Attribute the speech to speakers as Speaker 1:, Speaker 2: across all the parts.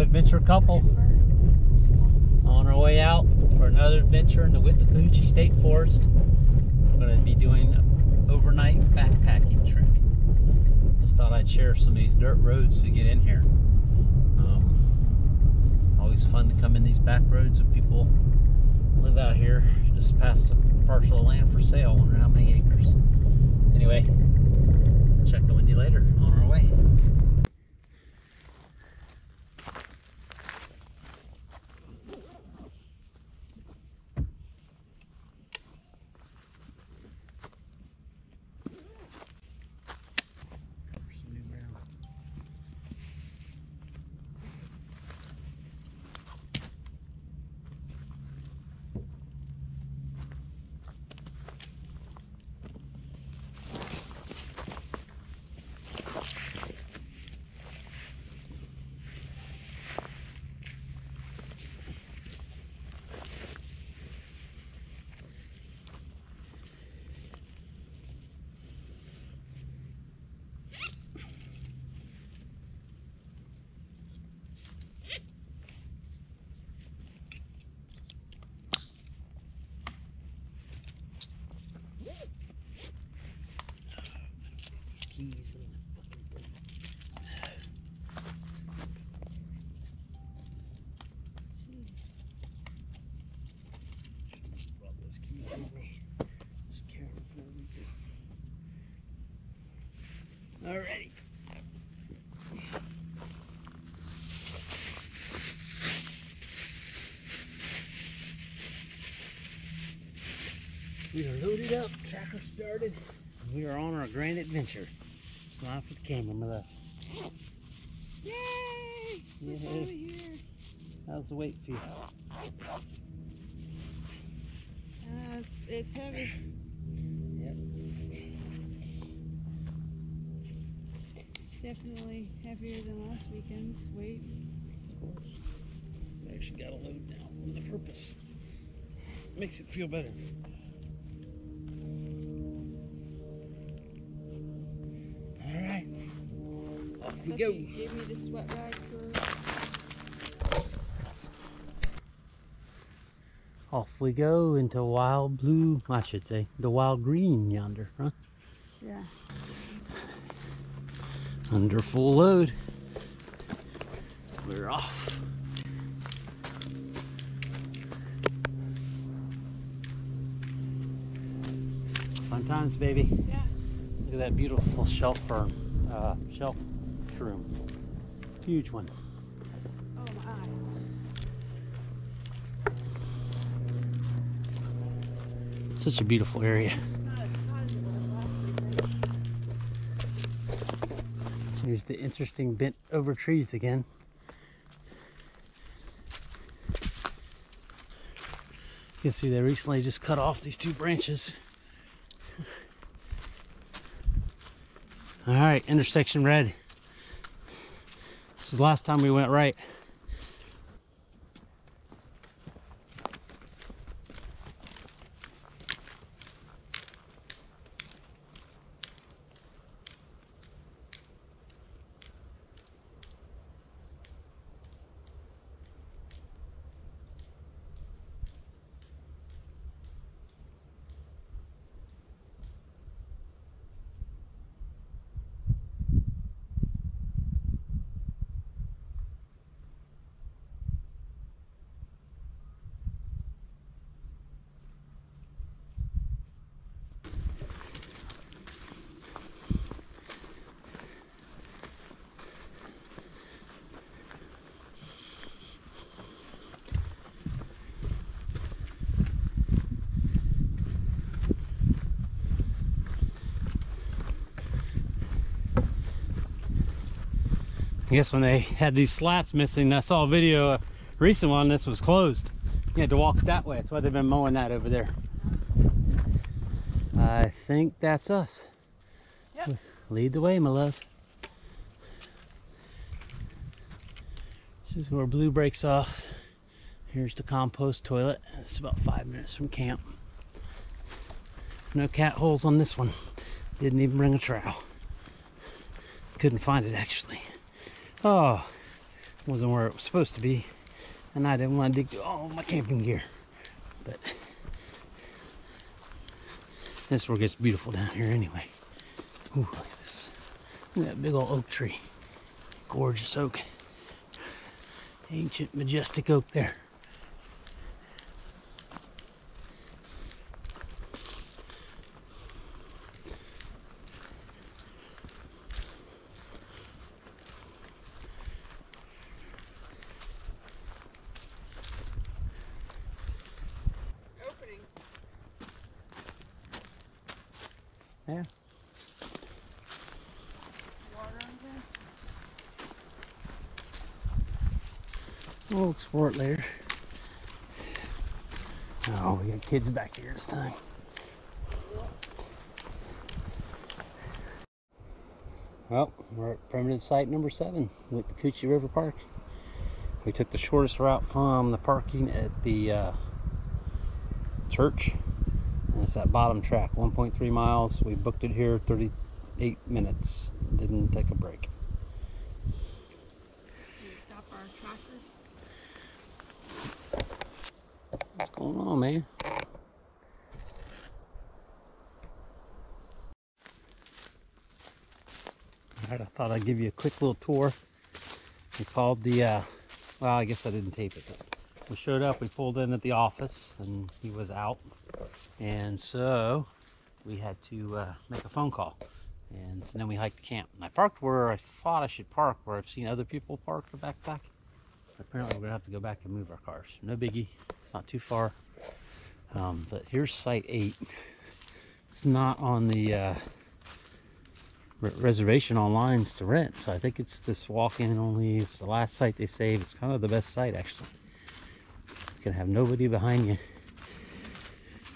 Speaker 1: Adventure couple on our way out for another adventure in the Withlacoochee State Forest. We're going to be doing an overnight backpacking trip. Just thought I'd share some of these dirt roads to get in here. Um, always fun to come in these back roads and people live out here just past a parcel of land for sale. Wonder how many acres. Anyway, check with you later on our way. Alrighty. We are loaded up, tracker started, and we are on our grand adventure. Smile for the camera, my love.
Speaker 2: Yay! We're over here.
Speaker 1: How's the weight feel?
Speaker 2: Uh, it's, it's heavy. Definitely heavier than last weekend's weight.
Speaker 1: I actually got a load now on the purpose. Makes it feel better. All right. Off we go.
Speaker 2: you Gave me the sweat rag for.
Speaker 1: Off we go into wild blue, I should say, the wild green yonder, huh?
Speaker 2: Yeah.
Speaker 1: Under full load. We're off. Fun times, baby.
Speaker 2: Yeah.
Speaker 1: Look at that beautiful shelf fern, uh, shelf shroom. Huge one.
Speaker 2: Oh my.
Speaker 1: Such a beautiful area.
Speaker 2: Not as hot as it was last weekend.
Speaker 1: Here's the interesting bent over trees again. You can see they recently just cut off these two branches. All right, intersection red. This is the last time we went right. I guess when they had these slats missing, I saw a video, a recent one, this was closed. You had to walk that way. That's why they've been mowing that over there. I think that's us.
Speaker 2: Yep.
Speaker 1: Lead the way, my love. This is where Blue breaks off. Here's the compost toilet. It's about five minutes from camp. No cat holes on this one. Didn't even bring a trowel. Couldn't find it actually. Oh, wasn't where it was supposed to be, and I didn't want to dig through all my camping gear. But this is where it gets beautiful down here anyway. Ooh, look at this. Look at that big old oak tree. Gorgeous oak. Ancient, majestic oak there.
Speaker 2: Opening.
Speaker 1: Yeah.
Speaker 2: Water on there.
Speaker 1: We'll explore it later. Oh, we got kids back here this time. Well, we're at primitive site number seven Withlacoochee River Park. We took the shortest route from the parking at the uh, church. And it's that bottom track, 1.3 miles. We booked it here 38 minutes. Didn't take a break.
Speaker 2: Can you stop our tractor?
Speaker 1: What's going on, man? Give you a quick little tour. We called the, uh, well, I guess I didn't tape it. We showed up, we pulled in at the office, and he was out. And so we had to uh, make a phone call. And then we hiked the camp. And I parked where I thought I should park, where I've seen other people park their backpack. Apparently, we're gonna have to go back and move our cars. No biggie. It's not too far. Um, but here's site eight. It's not on the uh, reservation online it's to rent, so I think it's this walk-in only. It's the last site they saved. It's kind of the best site actually. You can have nobody behind you.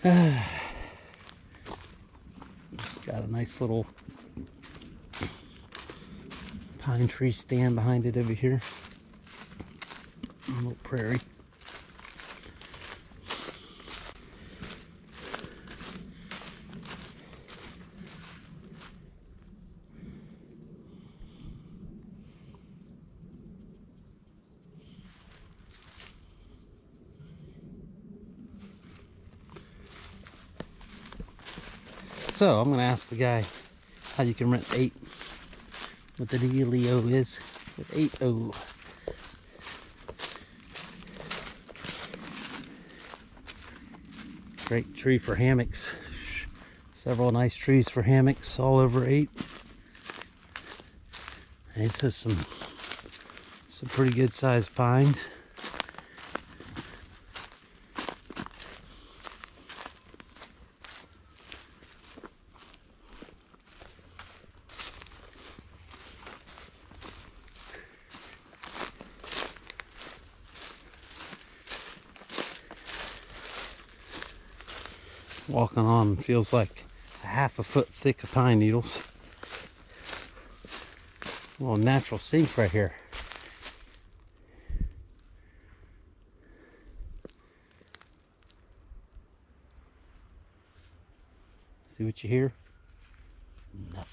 Speaker 1: Got a nice little pine tree stand behind it over here a little prairie. So I'm gonna ask the guy how you can rent eight. What the dealio is with eight oh. Great tree for hammocks. Several nice trees for hammocks all over eight. This is some some pretty good sized pines. Walking on feels like a half a foot thick of pine needles. A little natural sink right here. See what you hear? Nothing.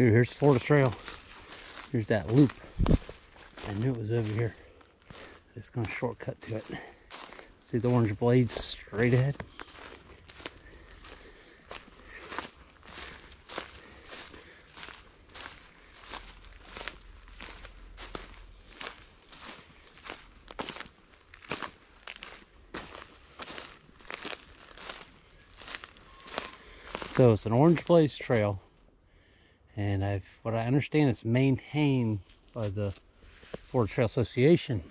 Speaker 1: Here, here's Florida Trail. Here's that loop. I knew it was over here. Just gonna shortcut to it. See the orange blazes straight ahead? So it's an orange blaze trail and I've what I understand it's maintained by the Florida Trail Association.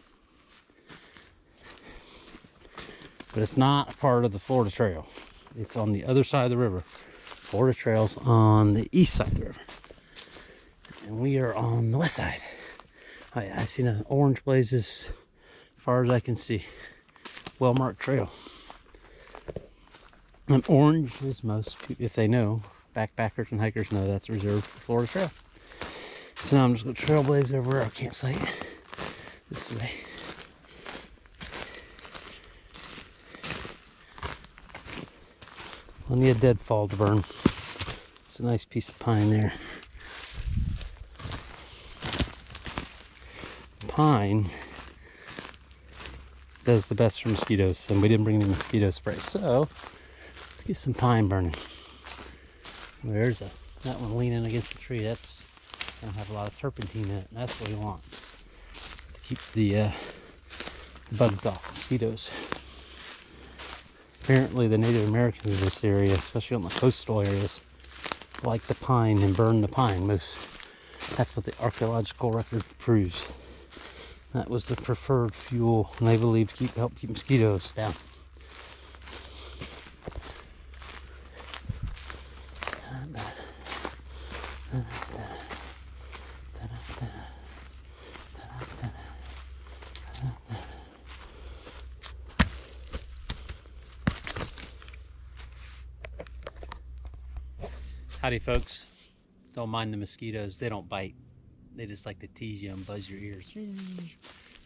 Speaker 1: But it's not part of the Florida Trail. It's on the other side of the river. Florida Trail's on the east side of the river. And we are on the west side. I, I seen an orange blazes as far as I can see. Well marked trail. And orange is most, if they know, backpackers and hikers know that's reserved for Florida Trail. So now I'm just going to trailblaze over our campsite. This way. Only a deadfall to burn. It's a nice piece of pine there. Pine does the best for mosquitoes, and we didn't bring the mosquito spray, so let's get some pine burning. There's a that one leaning against the tree. That's gonna have a lot of turpentine in it. That's what we want to keep the uh, bugs off, mosquitoes. Apparently, the Native Americans in this area, especially on the coastal areas, like the pine and burn the pine most. That's what the archaeological record proves. That was the preferred fuel, and they believed to keep help keep mosquitoes down. Howdy, folks. Don't mind the mosquitoes. They don't bite. They just like to tease you and buzz your ears.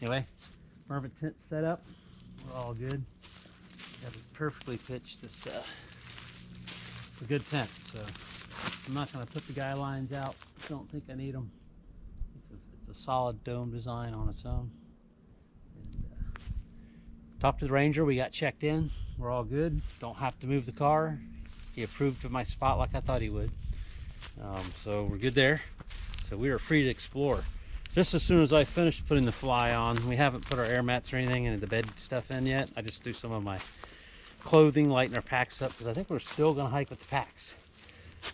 Speaker 1: Anyway, permanent tent set up. We're all good. Got it perfectly pitched. This uh, it's a good tent. So I'm not going to put the guy lines out. Don't think I need them. It's a, it's a solid dome design on its own. And, uh, talked to the ranger. We got checked in. We're all good. Don't have to move the car. He approved of my spot like I thought he would. Um, so we're good there. So we are free to explore. Just as soon as I finished putting the fly on, we haven't put our air mats or anything and the bed stuff in yet. I just threw some of my clothing, lighting our packs up because I think we're still gonna hike with the packs.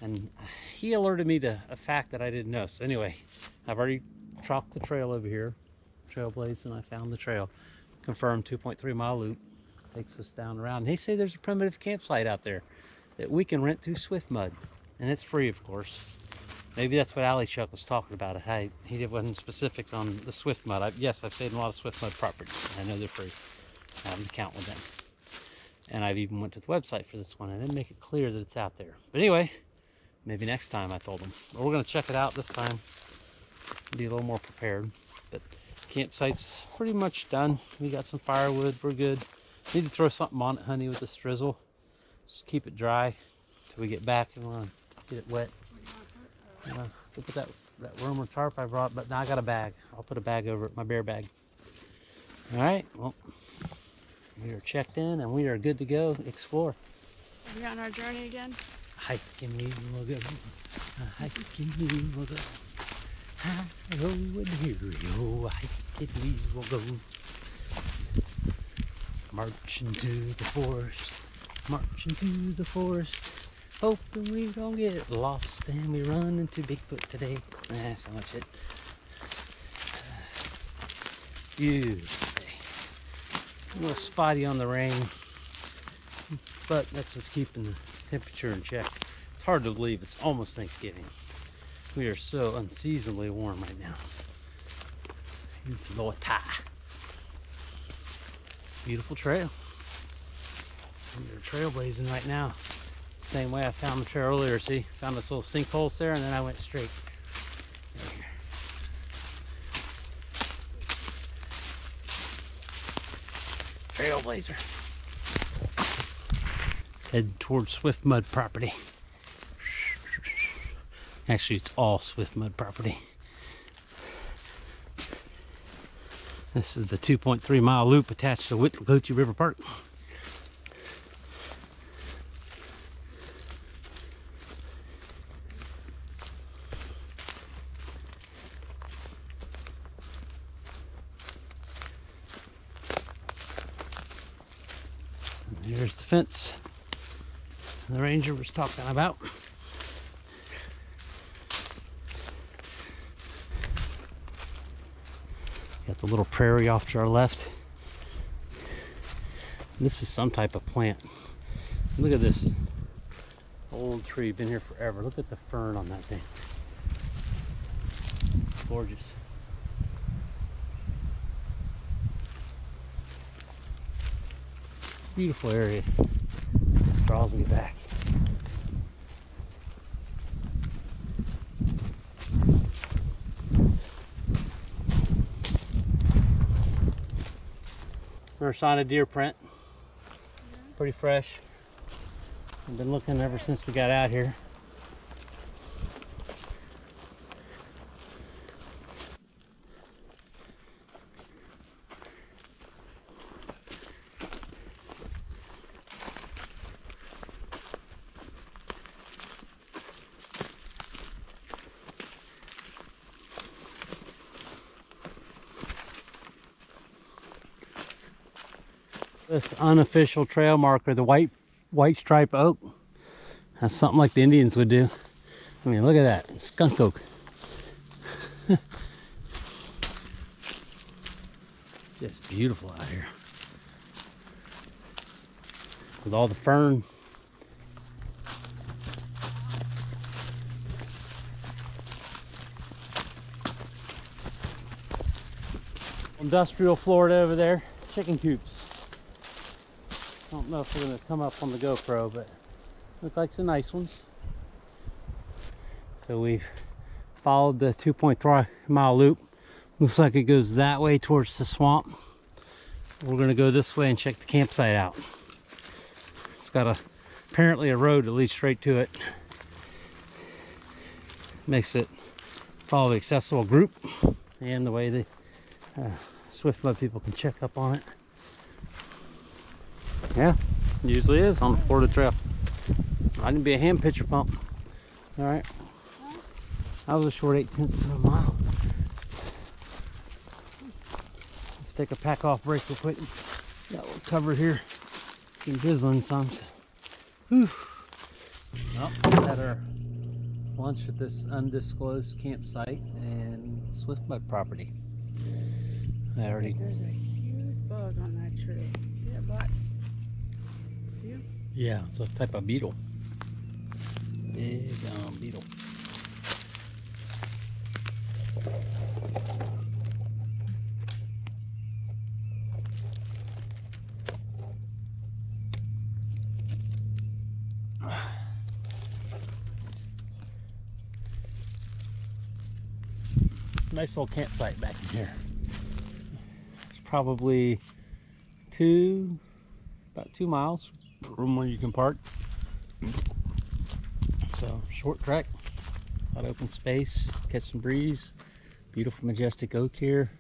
Speaker 1: And he alerted me to a fact that I didn't know. So anyway, I've already chalked the trail over here, Trailblaze, and I found the trail. Confirmed 2.3 mile loop. Takes us down around. They say there's a primitive campsite out there that we can rent through Swiftmud, And it's free, of course. Maybe that's what Ali Chuck was talking about. I, he wasn't specific on the Swiftmud. I, yes, I've stayed in a lot of Swiftmud properties. I know they're free. I have an account with them. And I've even went to the website for this one. I didn't make it clear that it's out there. But anyway, maybe next time I told them. But we're going to check it out this time. Be a little more prepared. But campsite's pretty much done. We got some firewood. We're good. Need to throw something on it, honey, with this drizzle. Just keep it dry till we get back and we'll get it wet. Look at that that worm or tarp I brought, but now I got a bag. I'll put a bag over it, my bear bag. All right, well, we are checked in and we are good to go explore.
Speaker 2: Are we on our journey again?
Speaker 1: Hiking go. Hiking we will go. Hi-ho and here-o, hiking we will go. Marching to the forest, marching to the forest. Hoping we don't get lost and we run into Bigfoot today. That's so much it. Uh, Beautiful day. A little spotty on the rain, but that's what's keeping the temperature in check. It's hard to believe it's almost Thanksgiving. We are so unseasonably warm right now. Beautiful trail. We're trailblazing right now. Same way I found the trail earlier. See, found this little sinkhole there, and then I went straight. Trailblazer. Head towards Swiftmud property. Actually, it's all Swiftmud property. This is the 2.3 mile loop attached to Withlacoochee River Park. Here's the fence ranger was talking about. Got the little prairie off to our left. This is some type of plant. Look at this old tree, been here forever. Look at the fern on that thing. Gorgeous. Beautiful area. Draws me back. First sign of deer print. Pretty fresh. I've been looking ever since we got out here. Unofficial trail marker, the white white stripe oak. That's something like the Indians would do. I mean, look at that, skunk oak. Just beautiful out here. With all the fern. Industrial Florida over there, chicken coops. I don't know if they're gonna come up on the GoPro, but look like some nice ones. So we've followed the 2.3 mile loop. Looks like it goes that way towards the swamp. We're gonna go this way and check the campsite out. It's got a apparently a road that leads straight to it. Makes it probably accessible group and the way the uh, Swiftmud people can check up on it. Yeah, usually is on the Florida Trail. I didn't be a hand pitcher pump. All right. That was a short eight tenths of a mile. Let's take a pack off break real quick. Got a little cover here. Been drizzling some. Whew. Well, had our lunch at this undisclosed campsite and Swiftmud property. I already
Speaker 2: There's a huge bug on that tree. See that black?
Speaker 1: Yeah, it's a type of beetle. Big um, beetle. Nice little campsite back in here. It's probably two, about two miles from where you can park. So short track, a lot of open space, catch some breeze, beautiful majestic oak here.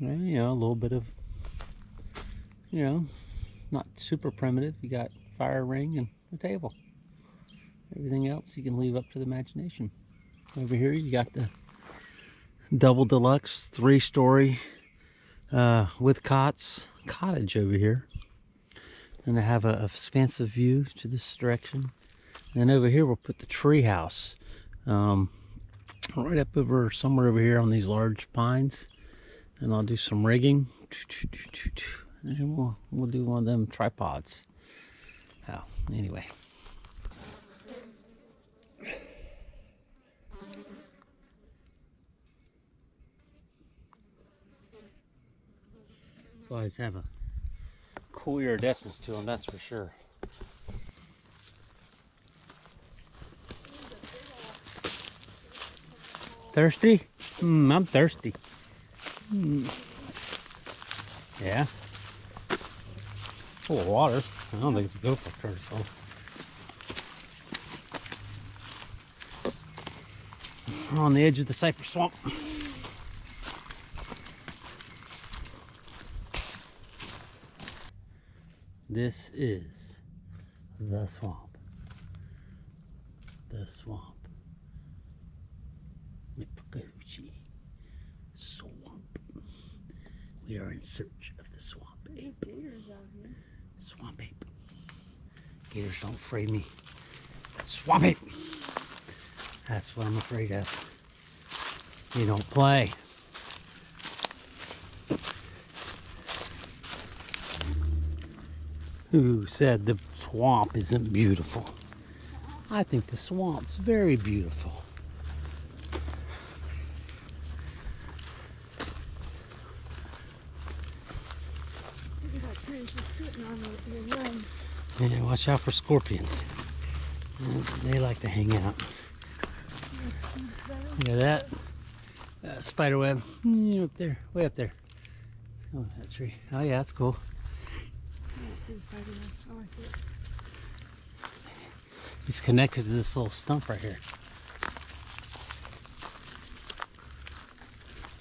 Speaker 1: And, you know, a little bit of, you know, not super primitive. You got fire ring and a table. Everything else you can leave up to the imagination. Over here you got the double deluxe three story uh, with cots cottage over here. And I have a, a expansive view to this direction. And over here we'll put the tree house. Um, right up over somewhere over here on these large pines. And I'll do some rigging. And we'll, we'll do one of them tripods. Oh, anyway. Flies have a cool iridescence to them, that's for sure. Thirsty? Hmm, I'm thirsty. Hmm. Yeah. Full of water. I don't think it's a GoPro turtle. We're on the edge of the cypress swamp. This is the swamp. The swamp. Mitsubishi swamp. We are in search of the swamp ape.
Speaker 2: Gators out here.
Speaker 1: Swamp ape. Gators don't fray me. Swamp ape. That's what I'm afraid of. You don't play. Who said the swamp isn't beautiful? I think the swamp's very beautiful. Yeah, watch out for scorpions. They like to hang out. Look at that. Uh, spider web. Mm, up there, way up there. Oh, that tree. Oh yeah, that's cool.
Speaker 2: I see it.
Speaker 1: It's connected to this little stump right here.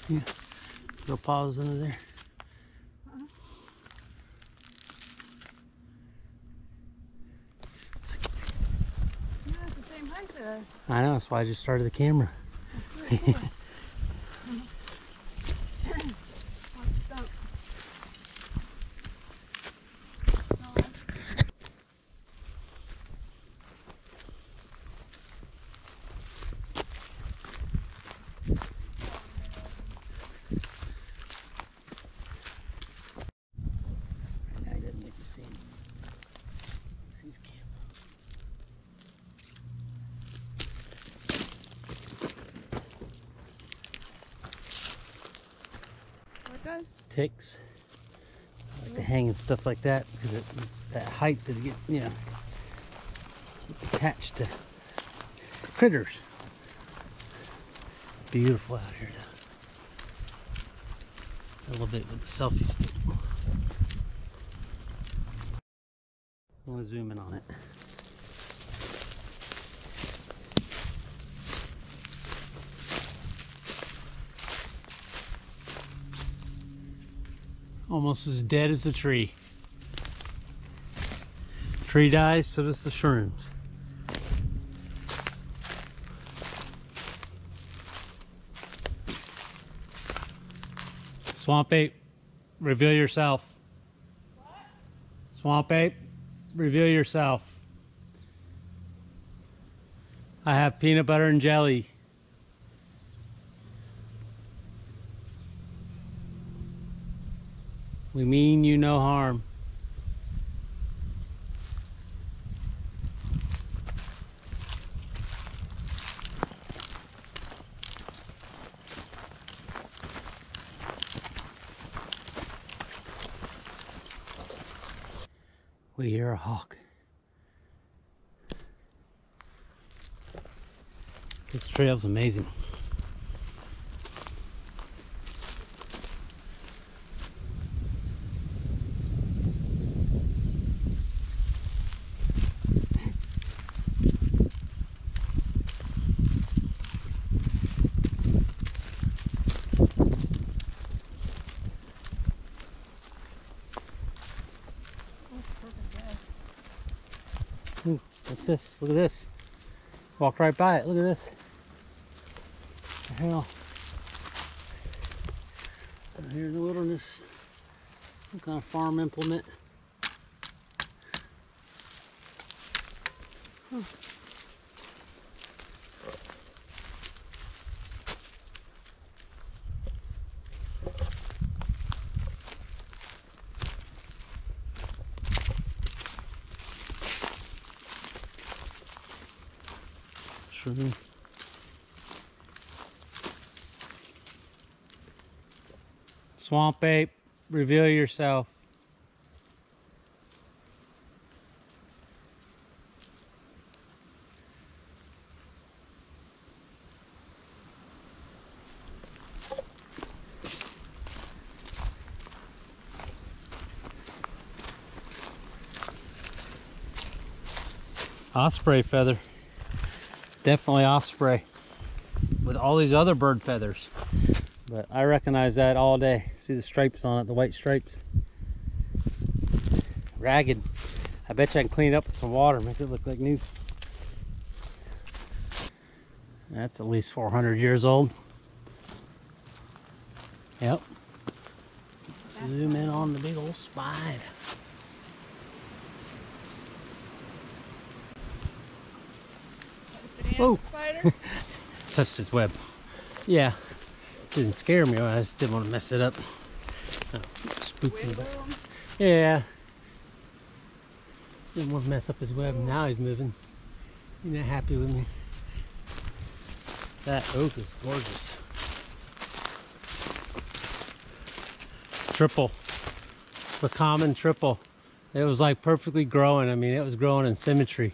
Speaker 1: Yeah. Go pause under there.
Speaker 2: Yeah, same height as.
Speaker 1: I know, that's why I just started the camera.
Speaker 2: That's really cool. Watch the stump. No,
Speaker 1: Now he doesn't make me see him. Sees camera.
Speaker 2: What
Speaker 1: I like to hang and stuff like that because it, it's that height that it get, you know, it's attached to critters. Beautiful out here though. A little bit with the selfie stick. I'm gonna zoom in on it. Almost as dead as a tree. Tree dies, so does the shrooms. Swamp ape, reveal yourself. Swamp ape, reveal yourself. I have peanut butter and jelly. We mean you no harm. We hear a hawk. This trail's amazing.
Speaker 2: That's perfect day.
Speaker 1: Ooh, what's this? Look at this. Walked right by it. Look at this. The hell? Out here in the wilderness. Some kind of farm implement. Huh. Shroom. Swamp ape, reveal yourself. Osprey feather. Definitely osprey with all these other bird feathers. But I recognize that all day. See the stripes on it, the white stripes. Ragged. I bet you I can clean it up with some water, make it look like new. That's at least 400 years old. Yep. Zoom in on the big old spide. Touched his web. Yeah, didn't scare me. I just didn't want to mess it up. Oh, spooked me,
Speaker 2: Wiggle
Speaker 1: but
Speaker 2: 'em.
Speaker 1: yeah, didn't want to mess up his web. Now he's moving. He's not happy with me. That oak is gorgeous. Triple. It's the common triple. It was like perfectly growing. I mean, it was growing in symmetry.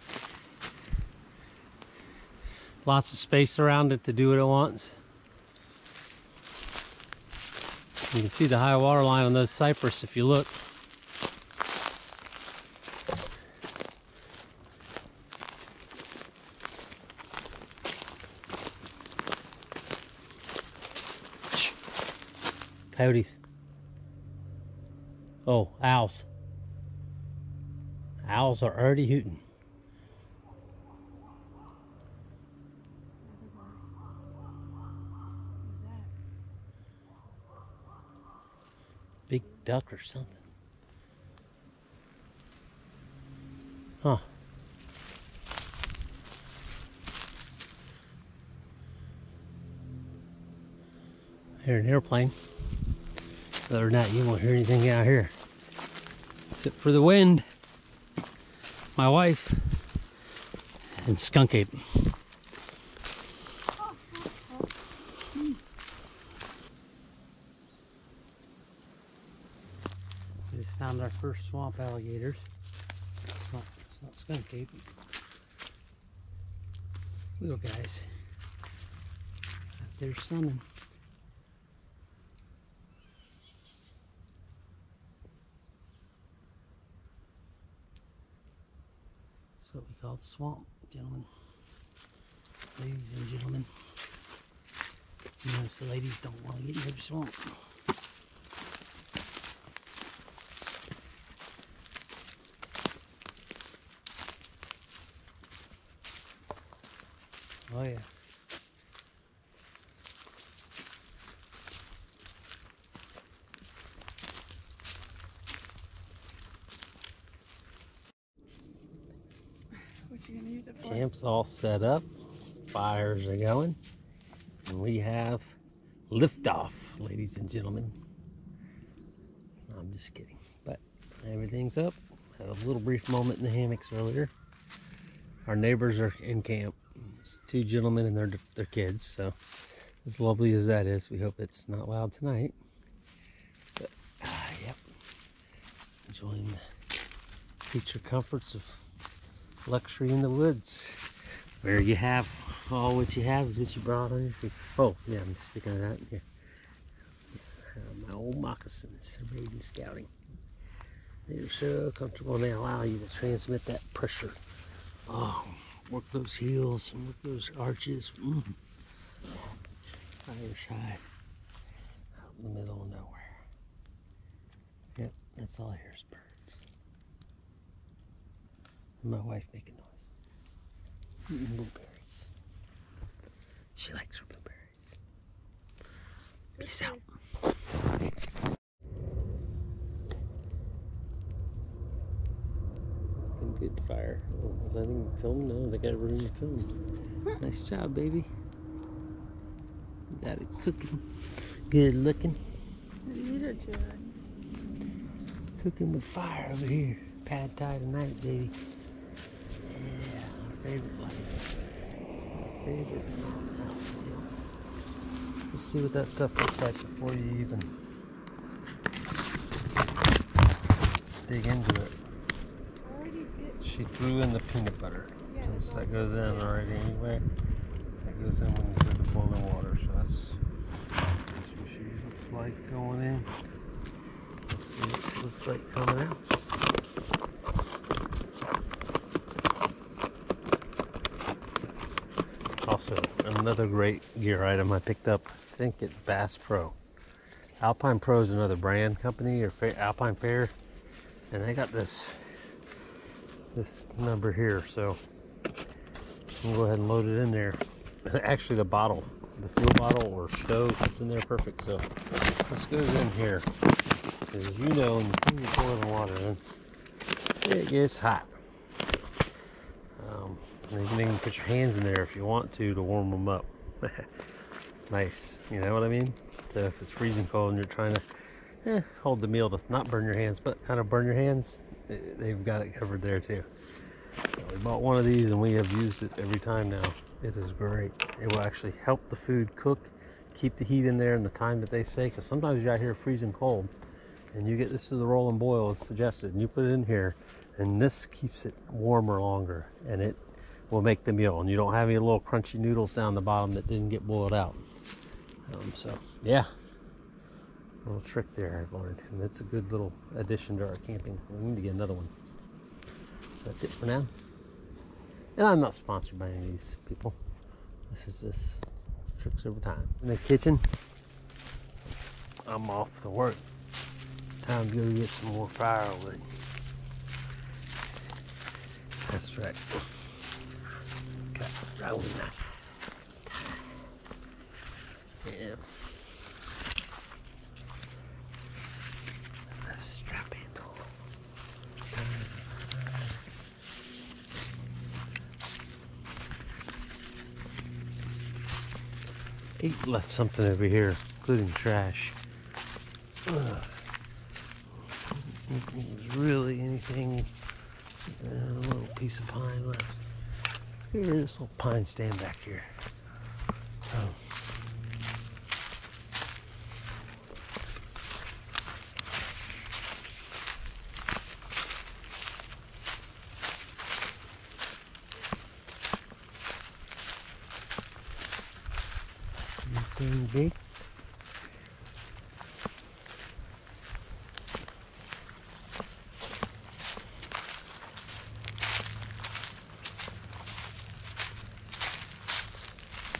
Speaker 1: Lots of space around it to do what it wants. You can see the high water line on those cypress if you look. Coyotes. Oh, owls. Owls are already hooting.
Speaker 2: Who's that?
Speaker 1: Big duck or something. Huh. I hear an airplane. Other than that, you won't hear anything out here. Except for the wind. My wife. And skunk ape. We just found our first swamp alligators. It's not, it's not skunk ape. Little guys. Out there sunning. That's what we call the swamp, gentlemen. Ladies and gentlemen. You notice the ladies don't want to get near the swamp. Oh yeah.
Speaker 2: What you gonna use it for?
Speaker 1: Camp's all set up. Fires are going. And we have liftoff, ladies and gentlemen. I'm just kidding. But everything's up. Had a little brief moment in the hammocks earlier. Our neighbors are in camp. It's two gentlemen and their their kids. So as lovely as that is, we hope it's not loud tonight. But ah, yep. Enjoying the creature comforts of luxury in the woods. Where you have all what you have is what you brought on your feet. Oh, yeah, I'm speaking of that. Yeah. Uh, my old moccasins are made in scouting. They're so comfortable and they allow you to transmit that pressure. Oh, work those heels and work those arches. Mm. Irish high. Out in the middle of nowhere. Yep, that's all I hear is birds. And my wife making noise. Eating blueberries. She likes her blueberries. Peace out. Good fire. Oh, was that even filmed? No, they got a room to film. Nice job, baby. Got it cooking. Good looking. Cooking with fire over here. Pad thai tonight, baby. Yeah, our favorite life. Our favorite house meal. Let's see what that stuff looks like before you even dig into it.
Speaker 2: I already did.
Speaker 1: She threw in the peanut butter.
Speaker 2: Yeah,
Speaker 1: Since that goes in already anyway. That goes in when you put the boiling water, so that's, that's what she looks like going in. Let's see what she looks like coming out. Also, another great gear item I picked up, I think it's Bass Pro. Alpine Pro is another brand company or AlpineAire, and they got this this number here. So I'm go ahead and load it in there. Actually, the bottle, the fuel bottle or stove, it's in there perfect. So this goes in here. As you know, when you pour the water in, it gets hot. Um, you can even put your hands in there if you want to to warm them up. nice, you know what I mean? So if it's freezing cold and you're trying to eh, hold the meal to not burn your hands, but kind of burn your hands, they've got it covered there too. So we bought one of these and we have used it every time now. It is great. It will actually help the food cook, keep the heat in there and the time that they say. Because sometimes you're out here freezing cold and you get this to the roll and boil as suggested and you put it in here and this keeps it warmer longer and it will make the meal and you don't have any little crunchy noodles down the bottom that didn't get boiled out. Um, so yeah, little trick there I've learned, and it's a good little addition to our camping. We need to get another one. So that's it for now. And I'm not sponsored by any of these people. This is just tricks over time. In the kitchen, I'm off to work. Time to go get some more firewood. That's right. Got a rolling knife. Yeah. A strap handle. Eight left something over here, including trash. There's really anything. uh, a little piece of pine left. Let's get rid of this little pine stand back here. Oh. Anything big?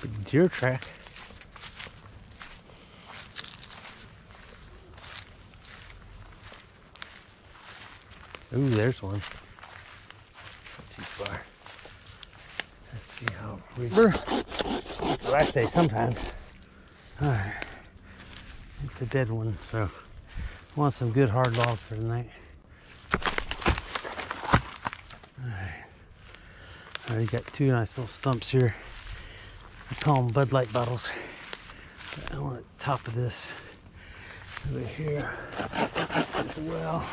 Speaker 1: Big deer track. Ooh, there's one. Not too far. Let's see how we. That's what I say sometimes. Alright. It's a dead one, so I want some good hard log for tonight. Alright. I already got two nice little stumps here. I call them Bud Light bottles. I want the top of this over here as well.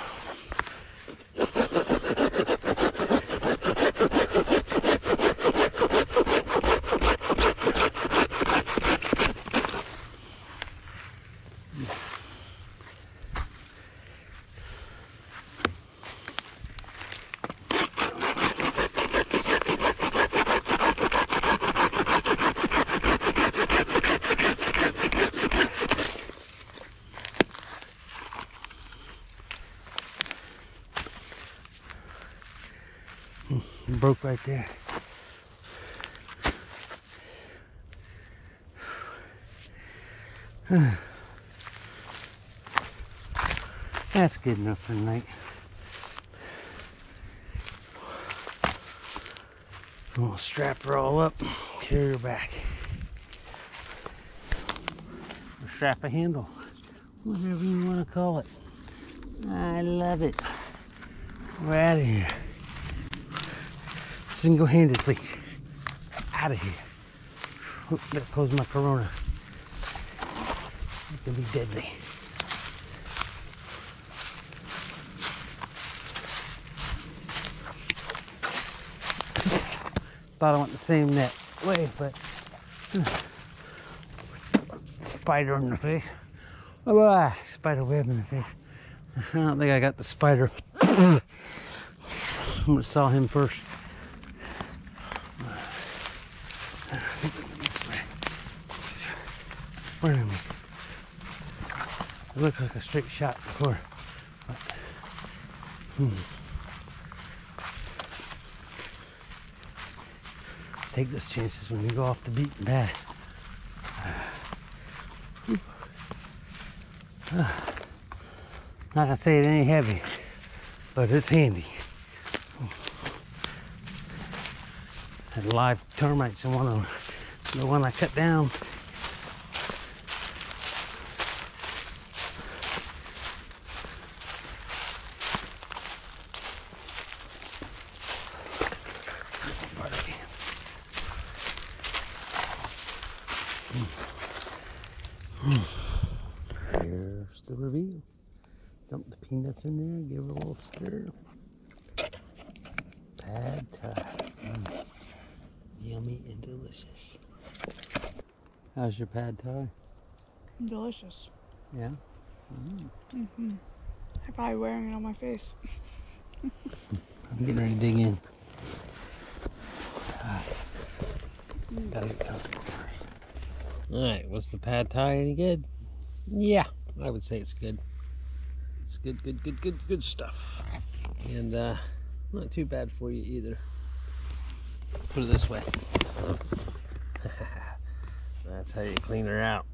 Speaker 1: There. That's good enough for tonight. We'll strap her all up, carry her back. Strap a handle, whatever you want to call it. I love it. We're out of here single-handedly out of here. Better close my Corona. It can be deadly. Thought I went the same net way, but spider in the face. Oh, ah, spider web in the face. I don't think I got the spider. I'm saw him first. This way. Where am I? It looked like a straight shot before. But, hmm. Take those chances when you go off the beaten path. Not gonna say it ain't heavy, but it's handy. Had live termites in one of them. The one I cut down. Here's the reveal. Dump the peanuts in there, give it a little stir. Pad thai. Mm. Yummy and delicious. How's your pad thai?
Speaker 2: Delicious.
Speaker 1: Yeah.
Speaker 2: Mm-hmm. I'm probably wearing it on my face.
Speaker 1: I'm getting ready to dig in. Ah. Gotta get comfortable. Alright, was the pad thai any good? Yeah, I would say it's good. It's good, good, good, good, good stuff. And uh, not too bad for you either. Put it this way. That's how you clean her out.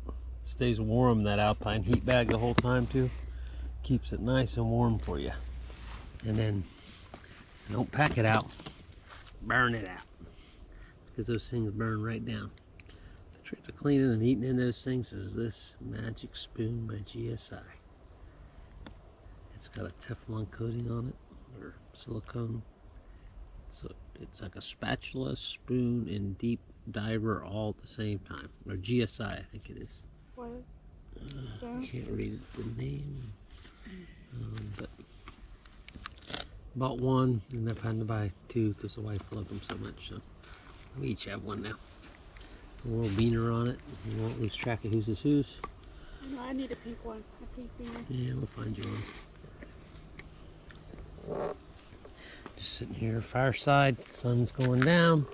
Speaker 1: Stays warm, that alpine heat bag the whole time too. Keeps it nice and warm for you. And then don't pack it out, burn it out. Because those things burn right down. The trick to cleaning and eating in those things is this Magic Spoon by GSI. It's got a Teflon coating on it, or silicone. It's like a spatula, spoon, and deep diver all at the same time. Or GSI, I think it is.
Speaker 2: What?
Speaker 1: Uh, I can't read the name. Um, but bought one and I've had to buy two because the wife loved them so much. So we each have one now. A little biner on it. You won't lose track of whose is whose.
Speaker 2: No, I need a pink one. A pink biner.
Speaker 1: Yeah, we'll find you one. Just sitting here, fireside, sun's going down.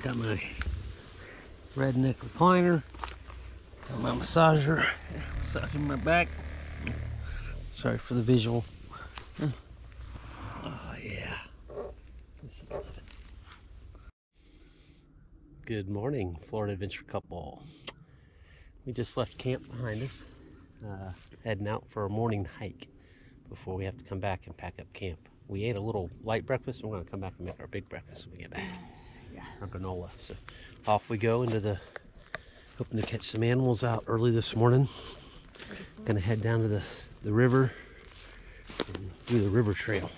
Speaker 1: Got my redneck recliner. Got my massager sucking my back. Sorry for the visual. Oh yeah. This is living. Good morning, Florida Adventure couple. We just left camp behind us, uh, heading out for a morning hike before we have to come back and pack up camp. We ate a little light breakfast and we're gonna come back and make our big breakfast when we get back.
Speaker 2: Yeah.
Speaker 1: Our granola. So off we go into the, hoping to catch some animals out early this morning. Gonna head down to the, the river and do the river trail.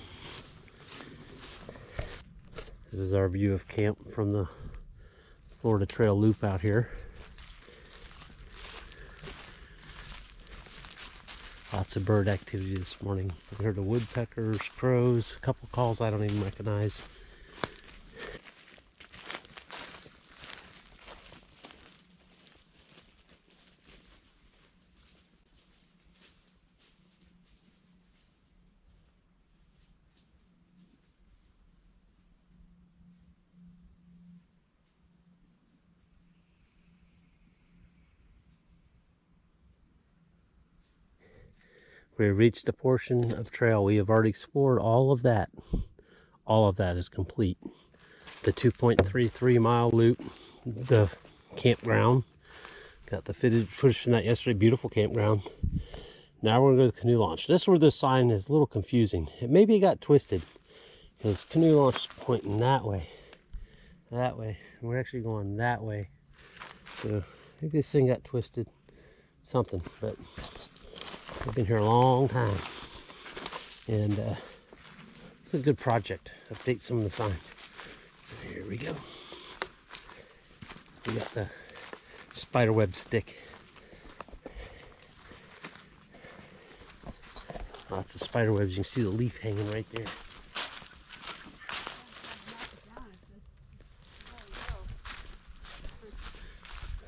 Speaker 1: This is our view of camp from the Florida Trail loop out here. Lots of bird activity this morning. We heard the woodpeckers, crows, a couple calls I don't even recognize. We reached a portion of trail. We have already explored all of that. All of that is complete. The 2.33 mile loop, the campground. Got the footage footage from that yesterday. Beautiful campground. Now we're going to go to the canoe launch. This is where the sign is a little confusing. It maybe got twisted because canoe launch is pointing that way, that way. We're actually going that way. So maybe this thing got twisted, something. But I've been here a long time. And uh, it's a good project. Update some of the signs. Here we go. We got the spiderweb stick. Lots of spiderwebs. You can see the leaf hanging right there.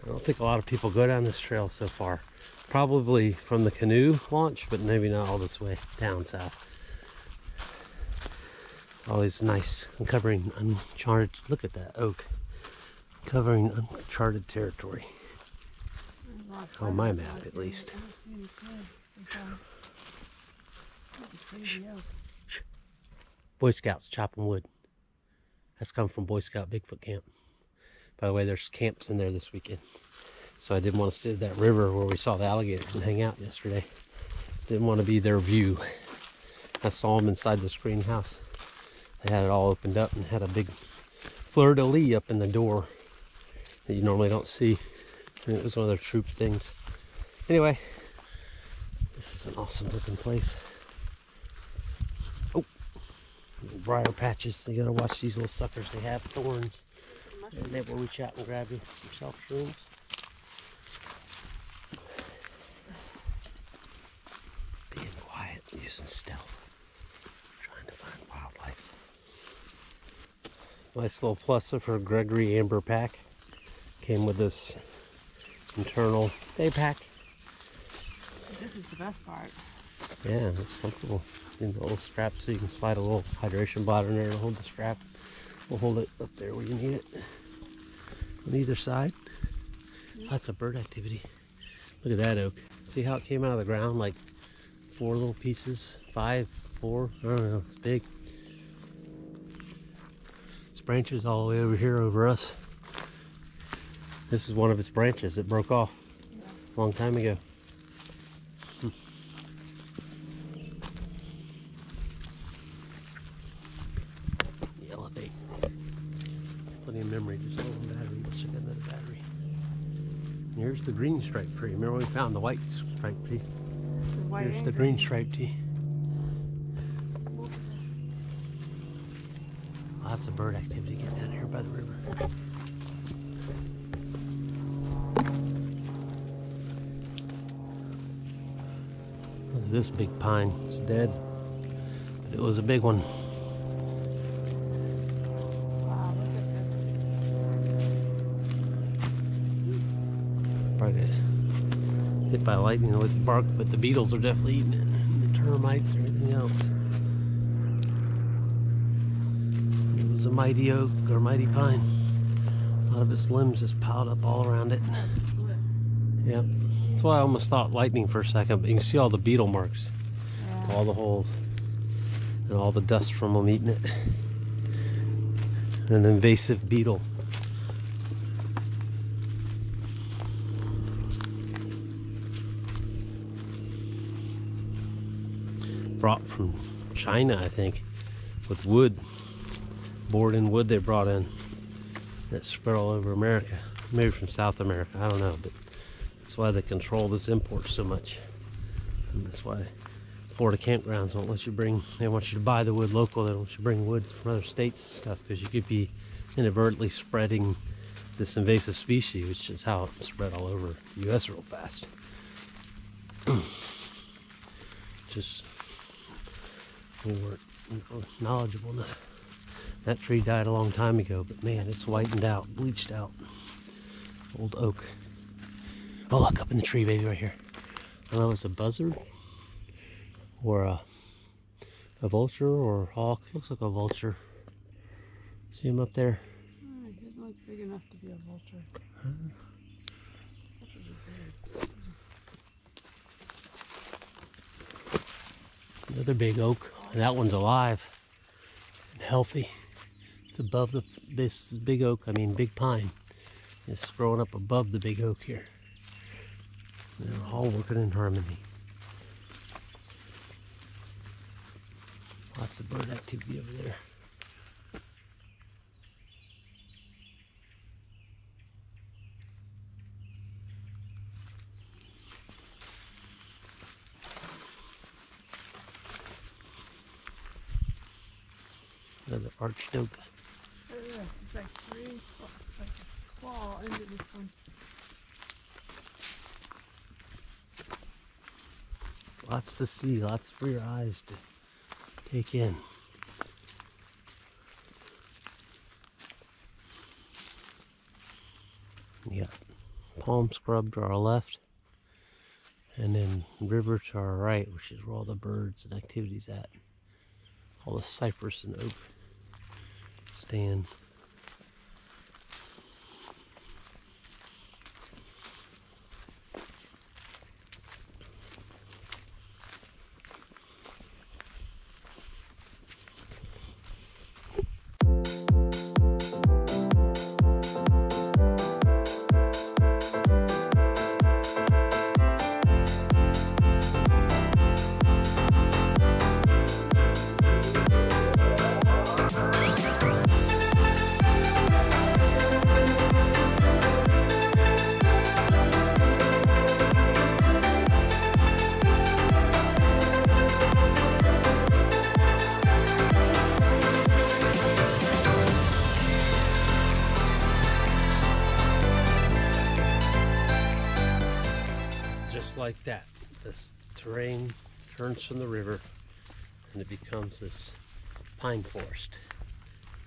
Speaker 1: I don't think a lot of people go down this trail so far. Probably from the canoe launch, but maybe not all this way down south. Always nice uncovering uncharted. Look at that oak. Covering uncharted territory. On my map, at least. Boy Scouts chopping wood. That's come from Boy Scout Bigfoot camp. By the way, there's camps in there this weekend. So I didn't want to sit at that river where we saw the alligators and hang out yesterday. Didn't want to be their view. I saw them inside the screen house. They had it all opened up and had a big fleur-de-lis up in the door that you normally don't see. And it was one of their troop things. Anyway, this is an awesome looking place. Oh, little briar patches. You gotta watch these little suckers. They have thorns. And they will reach out and grab you yourself shrooms. Being quiet, using stealth, trying to find wildlife. Nice little plus for Gregory Amber pack. Came with this internal day pack.
Speaker 2: This is the best part.
Speaker 1: Yeah, it's comfortable. In the little strap so you can slide a little hydration bottle in there to hold the strap. We'll hold it up there where you need it. On either side. Lots of bird activity. Look at that oak. See how it came out of the ground? Like four little pieces, five, four. I don't know. It's big. Its branches all the way over here over us. This is one of its branches that broke off a long time ago. Plenty of memory, just little battery. Let's check battery. Here's the green stripe tree. Remember we found the white stripe tree? Here's the green stripe tree. Lots of bird activity getting down here by the river. Look at this big pine. It's dead. But it was a big one. Hit by lightning with bark, but the beetles are definitely eating it. And the termites and everything else. It was a mighty oak or mighty pine. A lot of its limbs just piled up all around it. Yep. That's why I almost thought lightning for a second, but you can see all the beetle marks,
Speaker 2: Yeah.
Speaker 1: all the holes, and all the dust from them eating it. An invasive beetle. Brought from China, I think, with wood, board and wood they brought in. That spread all over America. Maybe from South America, I don't know, but that's why they control this import so much. And that's why Florida campgrounds won't let you bring, they want you to buy the wood local, they don't want you to bring wood from other states and stuff because you could be inadvertently spreading this invasive species, which is how it spread all over the US real fast. Just, we weren't knowledgeable enough. That tree died a long time ago, but man, it's whitened out, bleached out. Old oak. Oh, look up in the tree, baby, right here. I don't know if it's a buzzard or a, a vulture or a hawk. Looks like a vulture. See him up there?
Speaker 2: Oh, he doesn't look big enough to be a vulture.
Speaker 1: Another big oak. And that one's alive and healthy. It's above the this big oak. I mean, big pine. It's growing up above the big oak here. They're all working in harmony. Lots of bird activity over there. Another arched oak.
Speaker 2: Yeah, it's like three, it's like a claw into this one.
Speaker 1: Lots to see, lots for your eyes to take in. Got palm scrub to our left, and then river to our right, which is where all the birds and activities at. All the cypress and oak stand. Pine forest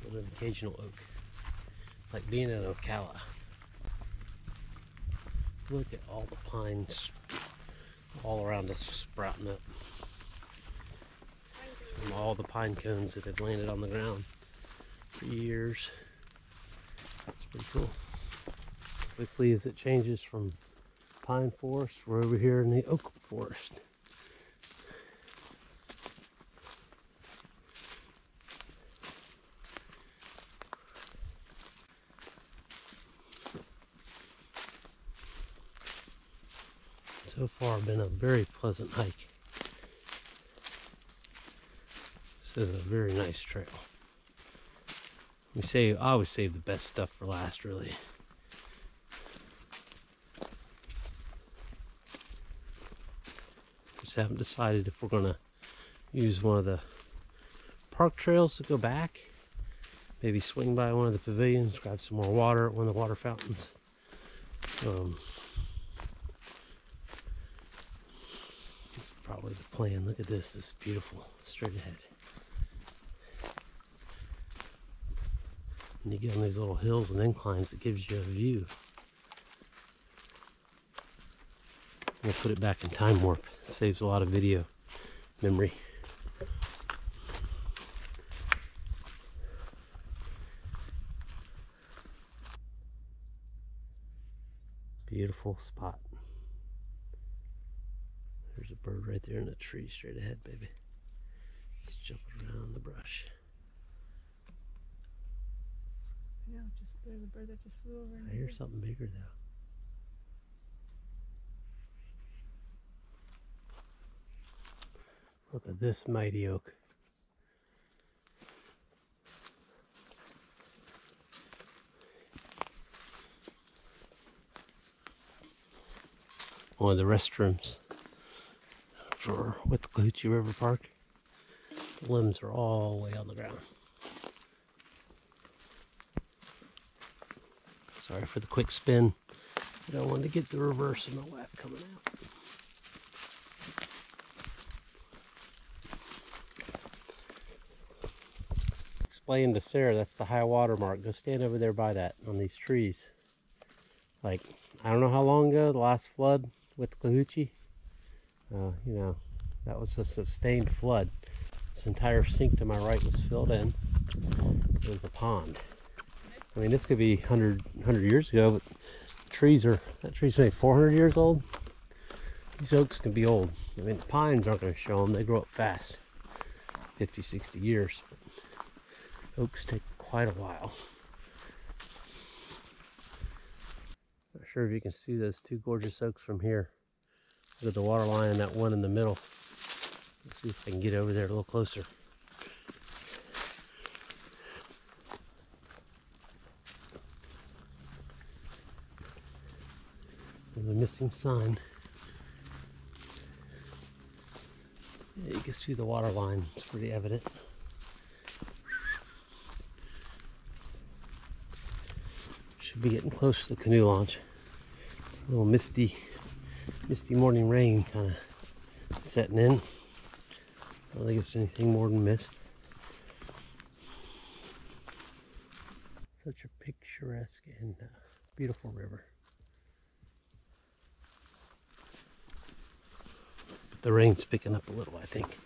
Speaker 1: with an occasional oak, like being in Ocala. Look at all the pines all around us sprouting up. From all the pine cones that have landed on the ground for years. That's pretty cool. Quickly as it changes from pine forest. We're over here in the oak forest. So far, been a very pleasant hike. This is a very nice trail. We say I always save the best stuff for last, really. Just haven't decided if we're gonna use one of the park trails to go back. Maybe swing by one of the pavilions, grab some more water at one of the water fountains. Um, probably the plan. Look at this. This is beautiful. Straight ahead. And you get on these little hills and inclines, it gives you a view. We'll put it back in time warp. saves a lot of video memory. Beautiful spot. Bird right there in the tree straight ahead, baby. He's jumping around the brush.
Speaker 2: Yeah, just there's a bird that just flew over.
Speaker 1: I hear something bigger though. Look at this mighty oak. One of the restrooms for Withlacoochee River Park. The limbs are all the way on the ground. Sorry for the quick spin. I don't want to get the reverse of my wife coming out. Explain to Sarah that's the high water mark. Go stand over there by that on these trees. Like, I don't know how long ago, the last flood Withlacoochee. Uh, you know, that was a sustained flood. This entire sink to my right was filled in. It was a pond. I mean, this could be 100, 100 years ago, but trees are, that tree's maybe 400 years old. These oaks can be old. I mean, the pines aren't going to show them. They grow up fast. 50, 60 years. Oaks take quite a while. Not sure if you can see those two gorgeous oaks from here. Look at the water line and that one in the middle. Let's see if I can get over there a little closer. There's a missing sign. You can see the water line. It's pretty evident. Should be getting close to the canoe launch. A little misty, misty morning rain kind of setting in. I don't think it's anything more than mist. Such a picturesque and uh, beautiful river. But the rain's picking up a little, I think.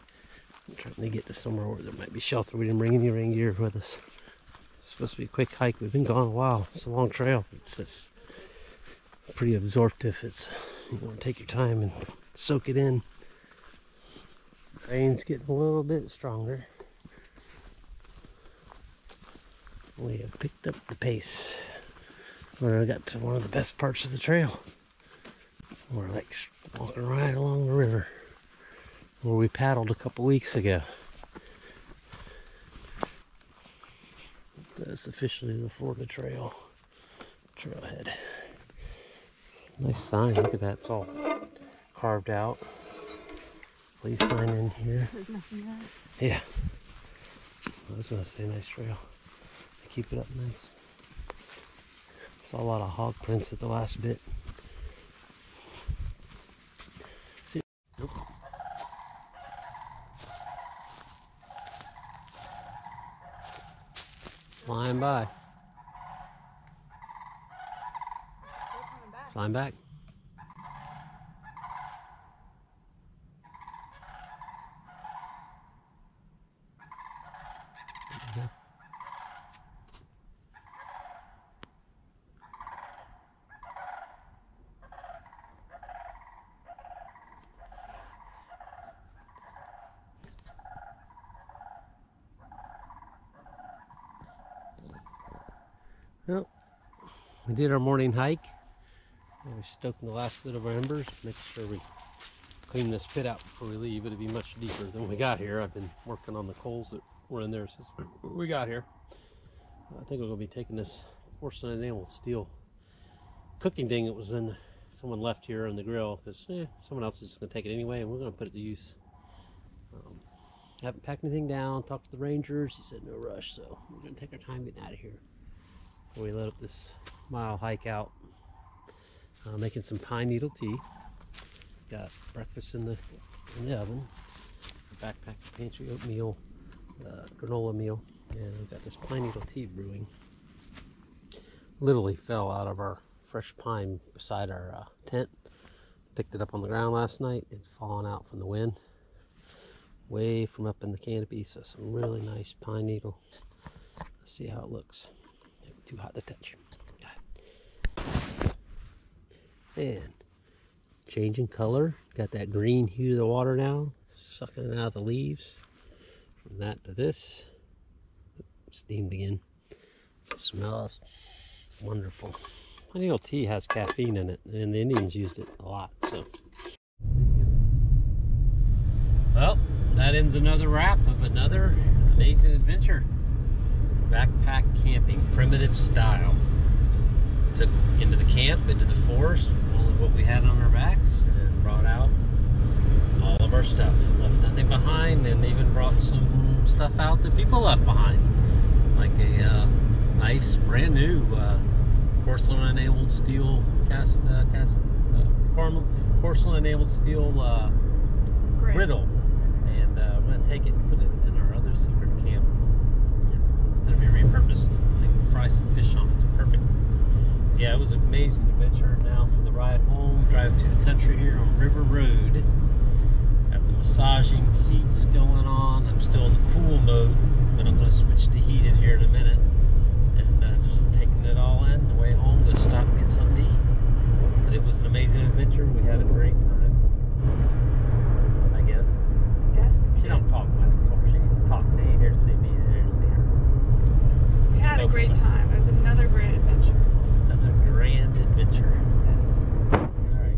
Speaker 1: I'm trying to get to somewhere where there might be shelter. We didn't bring any rain gear with us. It's supposed to be a quick hike. We've been gone a while. It's a long trail. It's just pretty absorptive. It's you want to take your time and soak it in. Rain's getting a little bit stronger. We have picked up the pace. Where I got to one of the best parts of the trail. We're like walking right along the river where we paddled a couple weeks ago. That's officially the Florida Trail trailhead. Nice sign, look at that, it's all carved out. Please sign in here. Yeah. I was gonna say nice trail. Keep it up nice. Saw a lot of hog prints at the last bit. Flying by.
Speaker 2: Climb back.
Speaker 1: Well, we did our morning hike. And We're stoking the last bit of our embers. Make sure we clean this pit out before we leave. It'll be much deeper than we got here. I've been working on the coals that were in there since we got here. I think we're gonna be taking this porcelain enameled steel cooking thing that was in someone left here on the grill because eh, someone else is gonna take it anyway, and we're gonna put it to use. Um, haven't packed anything down. Talked to the rangers. He said no rush, so we're gonna take our time getting out of here. We let up this mile hike out. Uh, making some pine needle tea. Got breakfast in the in the oven. Backpack pantry oatmeal, uh, granola meal, and we've got this pine needle tea brewing. Literally fell out of our fresh pine beside our uh, tent. Picked it up on the ground last night. It's fallen out from the wind, way from up in the canopy. So some really nice pine needle. Let's see how it looks. Too hot to touch. And changing color. Got that green hue to the water now. Sucking it out of the leaves. From that to this. Steamed again. Smells wonderful. Honeydew tea has caffeine in it, and the Indians used it a lot. So. Well, that ends another wrap of another amazing adventure. Backpack camping, primitive style. Took into the camp, into the forest, only what we had on our backs, and brought out all of our stuff. Left nothing behind, and even brought some stuff out that people left behind, like a uh, nice, brand new uh, porcelain enabled steel cast, uh, cast uh, porcelain enabled steel uh, griddle, and uh, I'm gonna take it and put it in our other secret camp. It's gonna be repurposed. I can fry some fish on it. It's perfect. Yeah, it was an amazing adventure. Now for the ride home, driving to the country here on River Road. Have the massaging seats going on. I'm still in the cool mode, but I'm gonna switch to heated here in a minute. And uh, just taking it all in. The way home, gonna stop and get something to eat. But it was an amazing adventure. We had a great time. I guess.
Speaker 2: Yes.
Speaker 1: She don't talk much, of course. She's talking. Here to see me. Here to see her.
Speaker 2: We had a great time. It was another great adventure.
Speaker 1: Grand adventure.
Speaker 2: Yes.
Speaker 1: All right.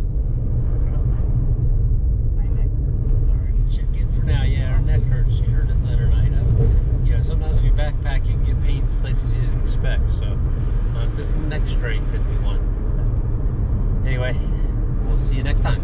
Speaker 2: My neck hurts. I'm sorry.
Speaker 1: Check in for now. Yeah, her neck hurts. She heard it the other night. Uh, yeah, sometimes when you backpack, you can get pains places you didn't expect. So, uh, neck strain could be one. So, anyway, we'll see you next time.